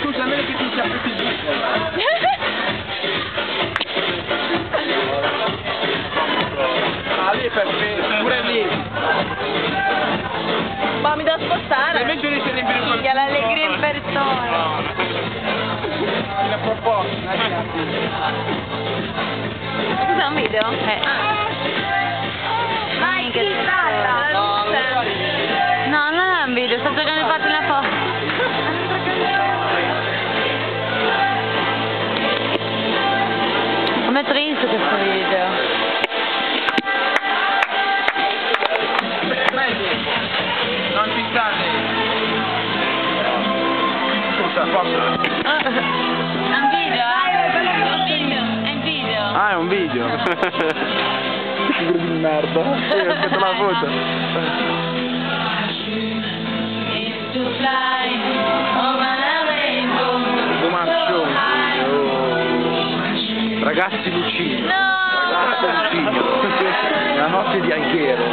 Scusa, a meno che tu sia più Ah, lì è perfetto, pure lì. Ma mi devo spostare. Se invece riesci a riempire qualcosa... Che l'allegria in persona. Una proposta, Cos'è un video? Eh. Vai, video, sto giocando infatti una foto. Com'è triste questo video. Non ci state. Scusa, posso? È un video, eh? È un video, è un video. Ah, è un video. Figura di merda. Io aspetto la foto. Ragazzi Lucini. No! Ragazzi Lucini. La notte di Alghero.